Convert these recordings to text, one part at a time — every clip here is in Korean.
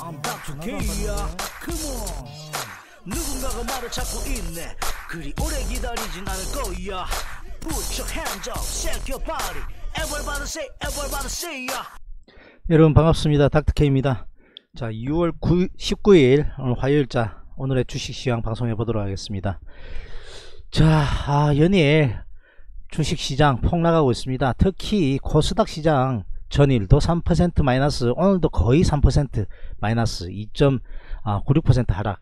I'm back to K야 Come on. 누군가가 말을 찾고 있네. 그리 오래 기다리진 않을 거야. Put your hands up, shake your body. Everybody say, everybody say ya. 여러분 반갑습니다. 닥터케입니다. 자, 6월 9, 19일 오늘 화요일자 오늘의 주식시황 방송해 보도록 하겠습니다. 자, 아, 연일 주식시장 폭락하고 있습니다. 특히 코스닥 시장 전일도 3% 마이너스, 오늘도 거의 3% 마이너스 2.96% 하락.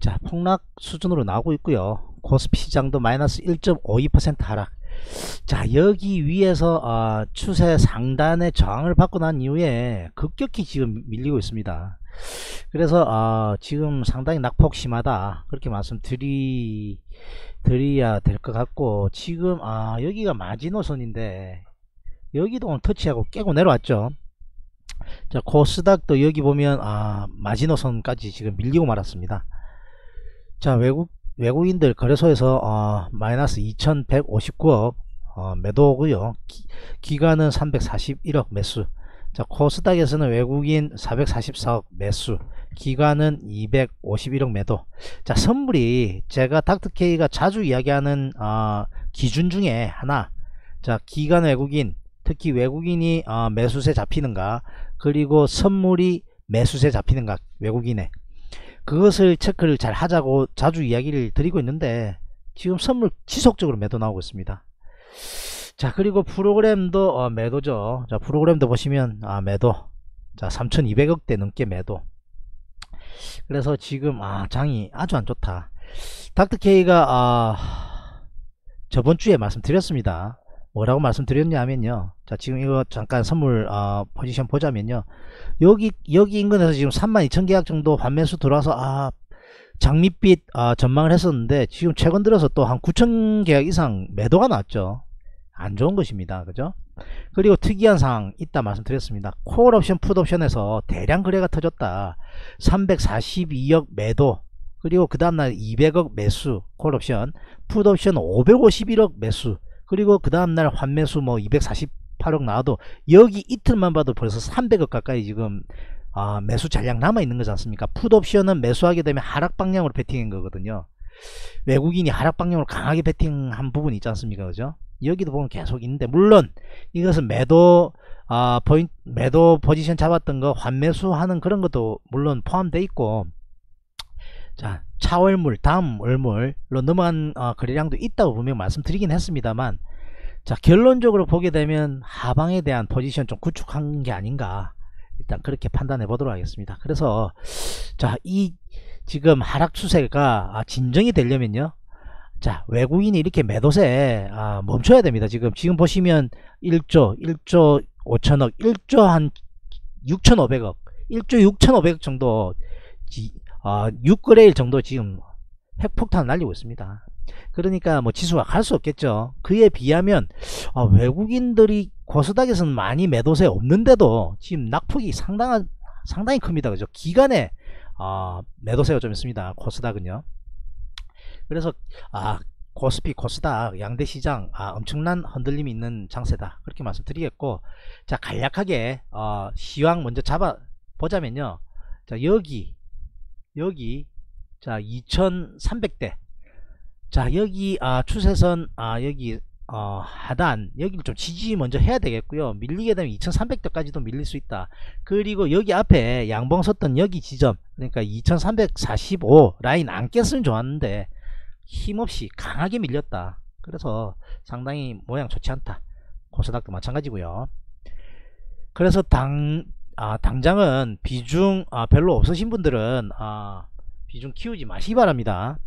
자, 폭락 수준으로 나오고 있고요. 코스피 시장도 마이너스 1.52% 하락. 자 여기 위에서 어, 추세 상단의 저항을 받고 난 이후에 급격히 지금 밀리고 있습니다 그래서 어, 지금 상당히 낙폭 심하다 그렇게 말씀드리 드려야 될 것 같고 지금 아 여기가 마지노선인데 여기도 오늘 터치하고 깨고 내려왔죠. 자 코스닥도 여기 보면 아 마지노선까지 지금 밀리고 말았습니다. 자 외국 외국인들 거래소에서 어, 마이너스 2159억 어, 매도고요. 기, 간은 341억 매수. 자 코스닥에서는 외국인 444억 매수. 기간은 251억 매도. 자 선물이 제가 닥터케이가 자주 이야기하는 어, 기준 중에 하나. 자 기간 외국인 특히 외국인이 어, 매수세 잡히는가 그리고 선물이 매수세 잡히는가 외국인에 그것을 체크를 잘 하자고 자주 이야기를 드리고 있는데 지금 선물 지속적으로 매도 나오고 있습니다. 자 그리고 프로그램도 어, 매도죠. 자 프로그램도 보시면 아 매도. 자 3200억대 넘게 매도. 그래서 지금 아 장이 아주 안 좋다. 닥터케이가 아 저번 주에 말씀드렸습니다 뭐라고 말씀드렸냐 하면요. 자 지금 이거 잠깐 선물 어, 포지션 보자면요. 여기 여기 인근에서 지금 32,000 계약 정도 환매수 들어와서 아 장밋빛 아, 전망을 했었는데 지금 최근 들어서 또 한 9,000 계약 이상 매도가 났죠. 안 좋은 것입니다. 그죠? 그리고 특이한 상황 있다 말씀드렸습니다. 콜 옵션 풋 옵션에서 대량 거래가 터졌다. 342억 매도. 그리고 그 다음날 200억 매수 콜 옵션 풋 옵션 551억 매수 그리고 그 다음날 환매수 뭐 248억 나와도 여기 이틀만 봐도 벌써 300억 가까이 지금 아, 매수 잔량 남아있는 거지 않습니까? 풋옵션은 매수하게 되면 하락 방향으로 베팅한 거거든요. 외국인이 하락 방향으로 강하게 베팅한 부분이 있지 않습니까? 그죠? 여기도 보면 계속 있는데 물론 이것은 매도 아 포인트 매도 포지션 잡았던 거 환매수 하는 그런 것도 물론 포함되어 있고 자 차월물 다음 월물로 넘어간 어, 거래량도 있다고 분명 말씀드리긴 했습니다만 자 결론적으로 보게 되면 하방에 대한 포지션 좀 구축한 게 아닌가 일단 그렇게 판단해 보도록 하겠습니다. 그래서 자 이 지금 하락 추세가 아, 진정이 되려면요. 자 외국인이 이렇게 매도세 아, 멈춰야 됩니다. 지금 지금 보시면 1조 1조 5천억 1조 한 6,500억 1조 6,500억 정도 지, 어, 6거래일 정도 지금 핵폭탄을 날리고 있습니다. 그러니까 뭐 지수가 갈 수 없겠죠. 그에 비하면 어, 외국인들이 코스닥에서는 많이 매도세 없는데도 지금 낙폭이 상당한 상당히 큽니다. 그죠? 기간에 어, 매도세가 좀 있습니다. 코스닥은요. 그래서 아 코스피 코스닥 양대 시장 아, 엄청난 흔들림이 있는 장세다 그렇게 말씀드리겠고 자 간략하게 어, 시황 먼저 잡아 보자면요 자 여기 여기 자 2300대. 자 여기 아 추세선 아 여기 어, 하단 여기를 좀 지지 먼저 해야 되겠고요. 밀리게 되면 2300대까지도 밀릴 수 있다. 그리고 여기 앞에 양봉 섰던 여기 지점 그러니까 2345 라인 안 깼으면 좋았는데 힘없이 강하게 밀렸다. 그래서 상당히 모양 좋지 않다. 코스닥도 마찬가지고요. 그래서 당 아, 당장은 비중 아, 별로 없으신 분들은 아, 비중 키우지 마시기 바랍니다.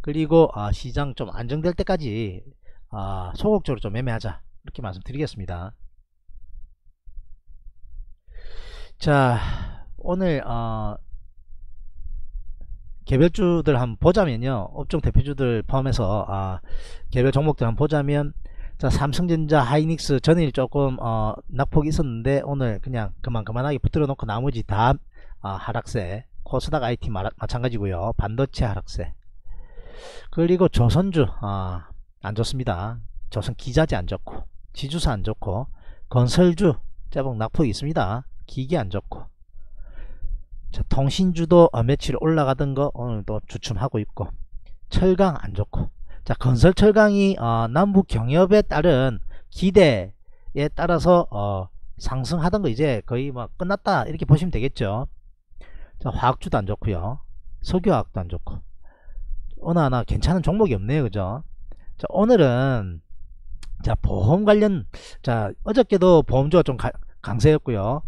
그리고 아, 시장 좀 안정될 때까지 아, 소극적으로 좀 매매하자 이렇게 말씀드리겠습니다. 자 오늘 어, 개별주들 한번 보자면요 업종 대표주들 포함해서 아, 개별 종목들 한번 보자면 자 삼성전자 하이닉스 전일 조금 어, 낙폭이 있었는데 오늘 그냥 그만 그만하게 붙들어 놓고 나머지 다 어, 하락세. 코스닥 IT 마, 마찬가지고요. 반도체 하락세. 그리고 조선주 어, 안 좋습니다. 조선 기자재 안 좋고 지주사 안 좋고 건설주 제법 낙폭이 있습니다. 기계 안 좋고. 자, 통신주도 어, 며칠 올라가던 거 오늘도 주춤하고 있고 철강 안 좋고 자 건설 철강이 어, 남북 경협에 따른 기대에 따라서 어, 상승하던 거 이제 거의 뭐 끝났다 이렇게 보시면 되겠죠. 자 화학주도 안 좋고요. 석유화학도 안 좋고. 어느 하나 괜찮은 종목이 없네요. 그죠? 자 오늘은 자 보험 관련 자 어저께도 보험주가 좀 가, 강세였고요.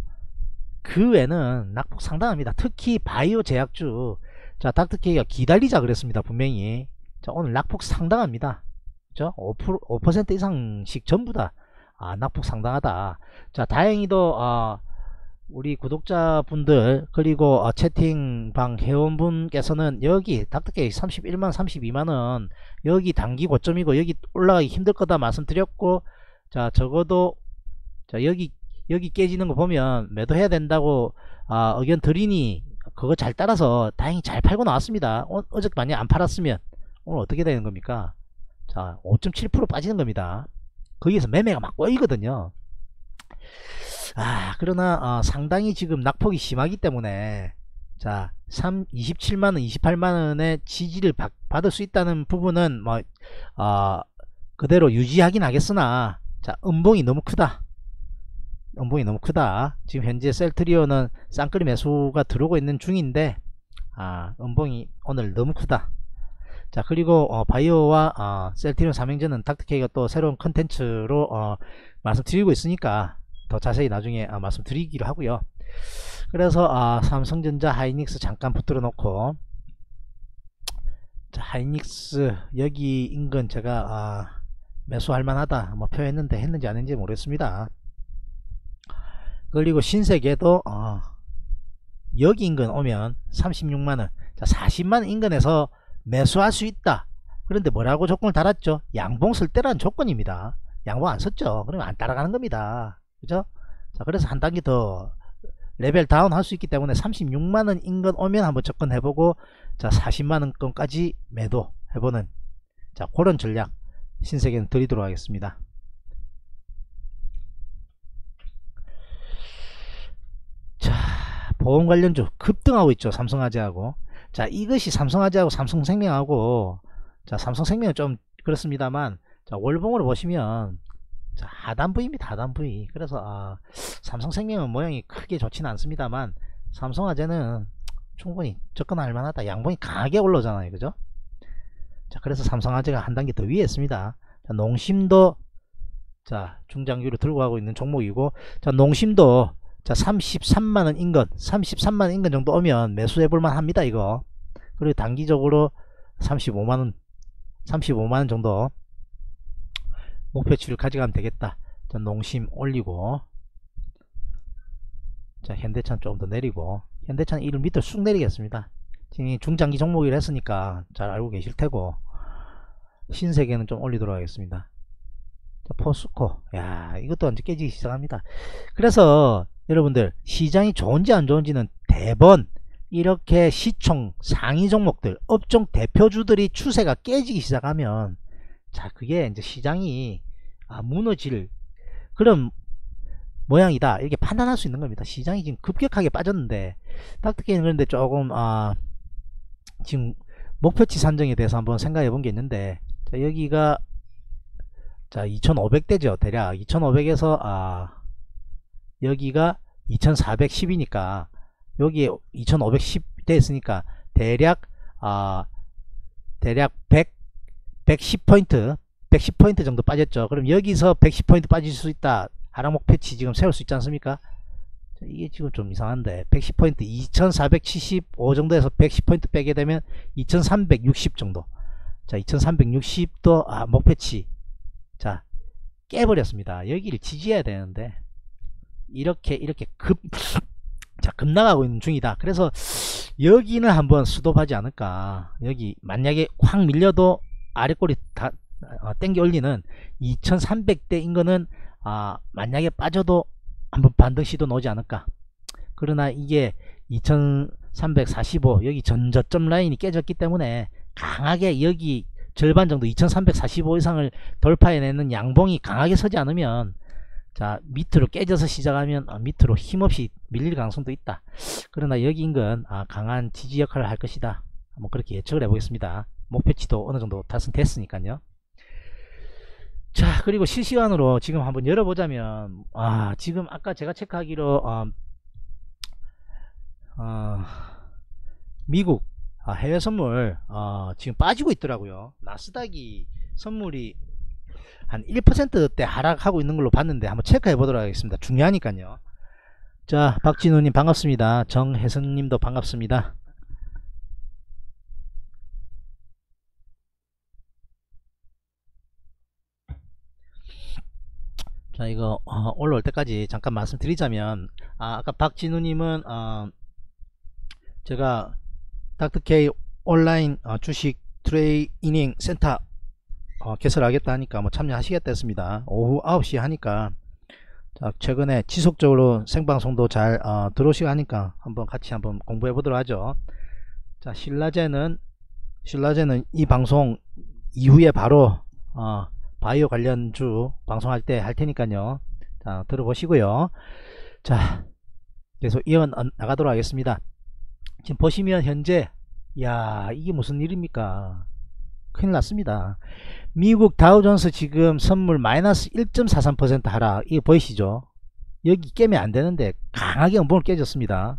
그 외에는 낙폭 상당합니다. 특히 바이오 제약주. 자 닥터케이가 기다리자 그랬습니다 분명히 자 오늘 낙폭 상당합니다. 그죠? 5%, 5% 이상씩 전부 다. 아, 낙폭 상당하다. 자 다행히도 어, 우리 구독자분들 그리고 어, 채팅방 회원분께서는 여기 닥터케이 31만 32만원 여기 단기 고점이고 여기 올라가기 힘들 거다 말씀드렸고 자 적어도 자 여기 여기 깨지는 거 보면 매도해야 된다고 아, 의견 드리니 그거 잘 따라서 다행히 잘 팔고 나왔습니다. 어, 어저께 만약 안 팔았으면 오늘 어떻게 되는 겁니까? 자 5.7% 빠지는 겁니다. 거기에서 매매가 막 꼬이거든요. 아 그러나 어, 상당히 지금 낙폭이 심하기 때문에 자 3, 27만원 28만원의 지지를 받, 받을 수 있다는 부분은 뭐 어, 그대로 유지하긴 하겠으나 자 음봉이 너무 크다. 음봉이 너무 크다. 지금 현재 셀트리오는 쌍끌이 매수가 들어오고 있는 중인데 아 음봉이 오늘 너무 크다 자 그리고 어, 바이오와 어, 셀트리온 삼행전은 닥터케이가 또 새로운 컨텐츠로 어, 말씀드리고 있으니까 더 자세히 나중에 아, 말씀드리기로 하고요. 그래서 아, 삼성전자 하이닉스 잠깐 붙들어 놓고 자, 하이닉스 여기 인근 제가 아, 매수할 만하다 뭐 표했는데 했는지 안 했는지 모르겠습니다. 그리고 신세계도 어, 여기 인근 오면 36만원. 자 40만원 인근에서 매수할 수 있다. 그런데 뭐라고 조건을 달았죠? 양봉 쓸 때란 조건입니다. 양봉 안 썼죠? 그러면 안 따라가는 겁니다. 그죠? 자 그래서 한 단계 더 레벨 다운 할 수 있기 때문에 36만원 인근 오면 한번 접근해보고 자 40만원권까지 매도 해보는 자 그런 전략 신세계는 드리도록 하겠습니다. 자 보험 관련주 급등하고 있죠 삼성화재하고 자 이것이 삼성화재하고 삼성생명하고 자 삼성생명은 좀 그렇습니다만 자 월봉으로 보시면 자 하단부입니다 하단부위. 그래서 아, 삼성생명은 모양이 크게 좋지는 않습니다만 삼성화재는 충분히 접근할 만하다. 양봉이 강하게 올라오잖아요. 그죠? 자 그래서 삼성화재가 한 단계 더 위에 있습니다. 자, 농심도 자 중장기로 들고 가고 있는 종목이고 자 농심도 자 33만원 인근. 33만원 인근 정도 오면 매수해 볼만 합니다 이거. 그리고 단기적으로 35만원 35만원 정도 목표치를 가져가면 되겠다. 자 농심 올리고. 자 현대차 좀더 내리고. 현대차는 이를 밑으로 쑥 내리겠습니다. 지금 중장기 종목이라 했으니까 잘 알고 계실 테고. 신세계는 좀 올리도록 하겠습니다. 자, 포스코. 야 이것도 언제 깨지기 시작합니다. 그래서 여러분들 시장이 좋은지 안 좋은지는 대번 이렇게 시총 상위 종목들 업종 대표주들이 추세가 깨지기 시작하면 자 그게 이제 시장이 아, 무너질 그런 모양이다. 이렇게 판단할 수 있는 겁니다. 시장이 지금 급격하게 빠졌는데 딱뜨기는 그런데 조금 아, 지금 목표치 산정에 대해서 한번 생각해 본 게 있는데 자, 여기가 자 2500대죠 대략. 2500에서 아 여기가 2410이니까 여기에 2510대 있으니까 대략 아 대략 100 110포인트 110포인트 정도 빠졌죠. 그럼 여기서 110포인트 빠질 수 있다. 하락목 패치 지금 세울 수 있지 않습니까? 이게 지금 좀 이상한데 110포인트 2475 정도에서 110포인트 빼게 되면 2360 정도. 자 2360도 아 목패치. 자 깨버렸습니다. 여기를 지지해야 되는데 이렇게 이렇게 급 자, 급나가고 있는 중이다. 그래서 여기는 한번 수도하지 않을까. 여기 만약에 확 밀려도 아래꼬리 다 어, 땡겨 올리는 2300대 인 거는 아, 만약에 빠져도 한번 반등 시도 나오지 않을까. 그러나 이게 2345 여기 전저점 라인이 깨졌기 때문에 강하게 여기 절반 정도 2345 이상을 돌파해내는 양봉이 강하게 서지 않으면 자 밑으로 깨져서 시작하면 어, 밑으로 힘없이 밀릴 가능성도 있다. 그러나 여기 인근 아, 강한 지지 역할을 할 것이다. 한번 그렇게 예측을 해보겠습니다. 목표치도 어느 정도 달성됐으니까요. 자 그리고 실시간으로 지금 한번 열어보자면 아 지금 아까 제가 체크하기로 어, 어, 미국 아, 해외 선물 어, 지금 빠지고 있더라고요. 나스닥이 선물이 한 1%대 하락하고 있는 걸로 봤는데 한번 체크해 보도록 하겠습니다. 중요하니까요. 자 박진우님 반갑습니다. 정혜선님도 반갑습니다. 자 이거 어, 올라올 때까지 잠깐 말씀드리자면 아, 아까 박진우님은 어, 제가 닥터케이 온라인 어, 주식 트레이닝 센터 어, 개설하겠다 하니까 뭐 참여하시겠다 했습니다. 오후 9시 하니까 자, 최근에 지속적으로 생방송도 잘 어, 들어오시고 하니까 한번 같이 한번 공부해 보도록 하죠. 자 신라제는 신라제는 이 방송 이후에 바로 어, 바이오 관련주 방송할 때 할 테니까요. 자 들어보시고요. 자 계속 이어 나가도록 하겠습니다. 지금 보시면 현재 야 이게 무슨 일입니까 큰일 났습니다. 미국 다우존스 지금 선물 마이너스 1.43% 하락 이거 보이시죠? 여기 깨면 안되는데 강하게 음봉을 깨졌습니다.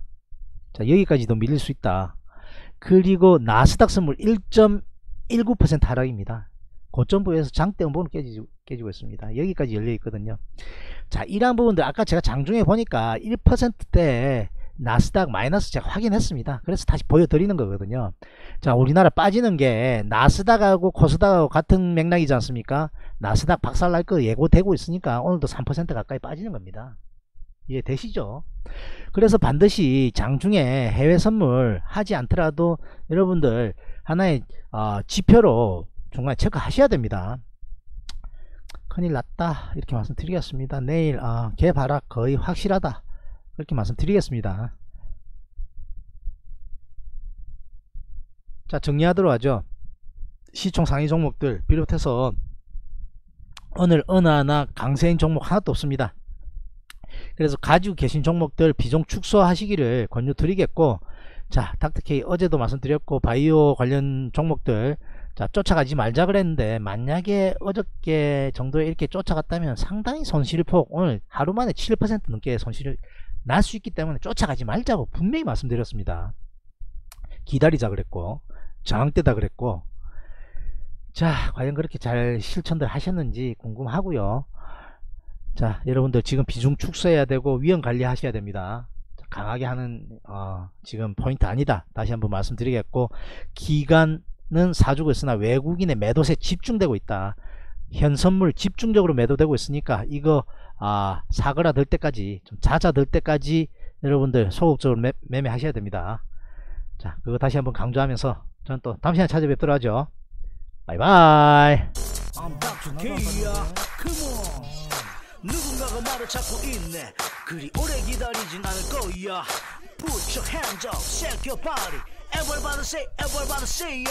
자 여기까지도 밀릴 수 있다. 그리고 나스닥 선물 1.19% 하락입니다. 고점 부에서 장대 음봉을 깨지고, 깨지고 있습니다. 여기까지 열려 있거든요. 자 이러한 부분들 아까 제가 장중에 보니까 1%대 나스닥 마이너스 제가 확인했습니다. 그래서 다시 보여드리는 거거든요. 자, 우리나라 빠지는 게 나스닥하고 코스닥하고 같은 맥락이지 않습니까? 나스닥 박살날 거 예고되고 있으니까 오늘도 3% 가까이 빠지는 겁니다. 이해되시죠? 그래서 반드시 장중에 해외 선물 하지 않더라도 여러분들 하나의 어, 지표로 중간에 체크하셔야 됩니다. 큰일 났다 이렇게 말씀드리겠습니다. 내일 어, 개발락 거의 확실하다. 그렇게 말씀드리겠습니다. 자 정리하도록 하죠. 시총 상위 종목들 비롯해서 오늘 어느 하나 강세인 종목 하나도 없습니다. 그래서 가지고 계신 종목들 비중 축소하시기를 권유드리겠고 자 닥터케이 어제도 말씀드렸고 바이오 관련 종목들 자 쫓아가지 말자 그랬는데 만약에 어저께 정도에 이렇게 쫓아갔다면 상당히 손실폭 오늘 하루 만에 7% 넘게 손실을 날 수 있기 때문에 쫓아가지 말자고 분명히 말씀드렸습니다. 기다리자 그랬고 저항때다 그랬고. 자 과연 그렇게 잘 실천들 하셨는지 궁금하고요. 자 여러분들 지금 비중 축소해야 되고 위험 관리 하셔야 됩니다. 강하게 하는 어, 지금 포인트 아니다. 다시 한번 말씀드리겠고 기간은 사주고 있으나 외국인의 매도세 집중되고 있다. 현 선물 집중적으로 매도되고 있으니까 이거 아, 사그라들 때까지 좀 잦아들 때까지 여러분들 소극적으로 매, 매매하셔야 됩니다. 자 그거 다시 한번 강조하면서 저는 또 다음 시간에 찾아뵙도록 하죠. 바이바이. 누군가가 말을 찾고 있네. 그리 오래 기다리진 않을 거야. Put your hands up, shake your body. Everybody say, everybody say